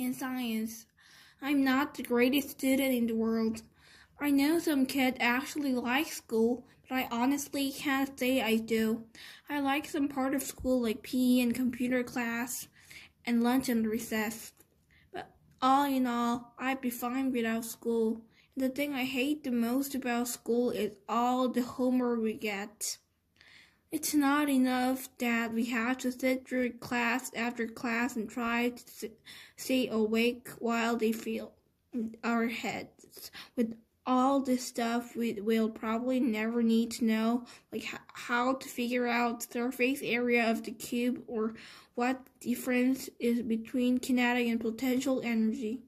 in science. I'm not the greatest student in the world. I know some kids actually like school, but I honestly can't say I do. I like some part of school like PE and computer class and lunch and recess. But all in all, I'd be fine without school. And the thing I hate the most about school is all the homework we get. It's not enough that we have to sit through class after class and try to stay awake while they fill our heads with all this stuff we will probably never need to know, like how to figure out the surface area of the cube or what difference is between kinetic and potential energy.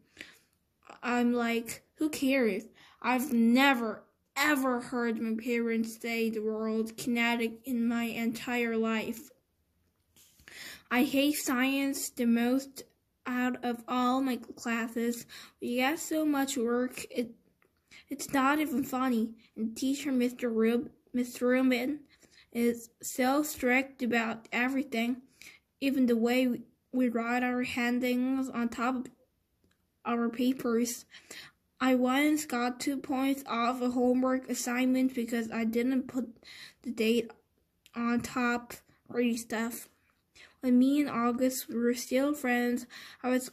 I'm like, who cares? I've never ever heard my parents say the word kinetic in my entire life. I hate science the most out of all my classes. We get so much work, it, it's not even funny. And teacher Mr. Rub, Mr. Rubin is so strict about everything, even the way we, we write our handings on top of our papers. I once got two points off a homework assignment because I didn't put the date on top or stuff. When me and August were still friends, I was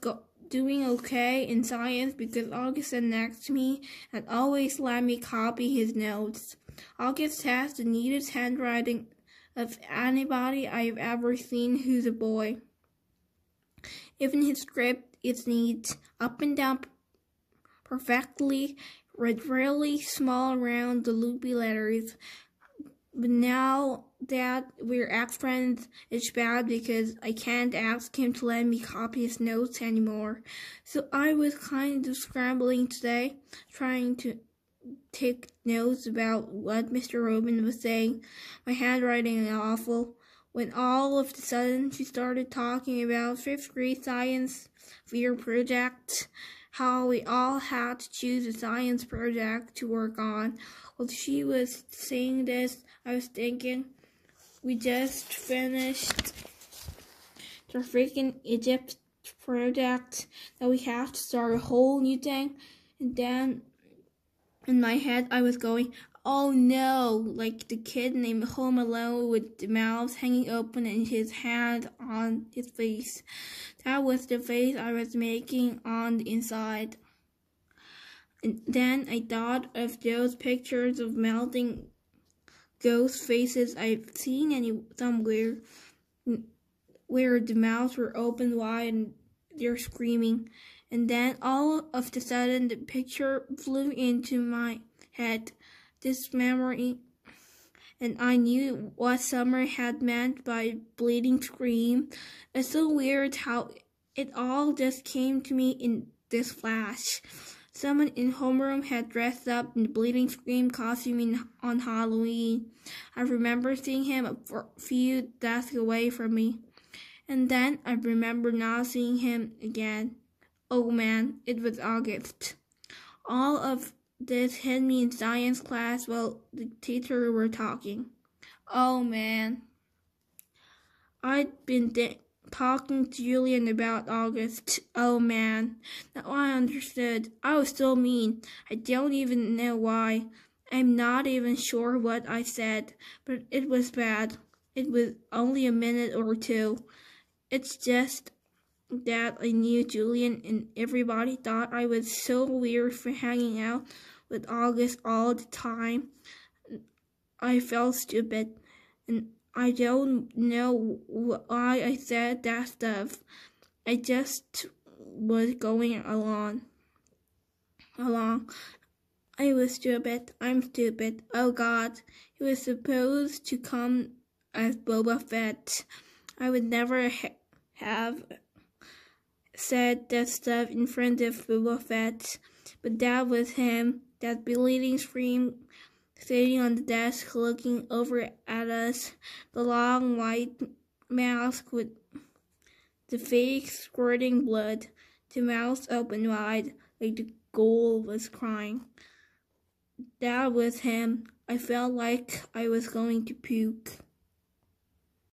doing okay in science because August sat next to me and always let me copy his notes. August has the neatest handwriting of anybody I've ever seen who's a boy. Even his script is neat, up and down perfectly with really small around the loopy letters. But now that we're ex friends, it's bad because I can't ask him to let me copy his notes anymore. So I was kind of scrambling today, trying to take notes about what Mr. Rubin was saying. My handwriting is awful. When all of a sudden she started talking about fifth grade science for your project how we all had to choose a science project to work on. While she was saying this, I was thinking, we just finished the freaking Egypt project that we have to start a whole new thing. And then in my head, I was going, oh no, like the kid named Home Alone with the mouth hanging open and his hand on his face. That was the face I was making on the inside. And then I thought of those pictures of melting ghost faces I've seen any somewhere where the mouths were open wide and they're screaming. And then all of a sudden the picture flew into my head this memory, and I knew what Summer had meant by bleeding scream. It's so weird how it all just came to me in this flash. Someone in homeroom had dressed up in the bleeding scream costume on Halloween. I remember seeing him a few desks away from me. And then I remember not seeing him again. Oh man, it was August. All of this hit me in science class while the teacher were talking. Oh man. I'd been talking to Julian about August. Oh man. Now I understood. I was so mean. I don't even know why. I'm not even sure what I said, but it was bad. It was only a minute or two. It's just that I knew Julian and everybody thought I was so weird for hanging out with August all the time. I felt stupid and I don't know why I said that stuff. I just was going along. Along. I was stupid. I'm stupid. Oh God. He was supposed to come as Boba Fett. I would never ha have said that stuff in front of Boba Fett, but that was him, that bleeding scream sitting on the desk looking over at us, the long white mask with the face squirting blood, the mouth open wide like the ghoul was crying. That was him. I felt like I was going to puke.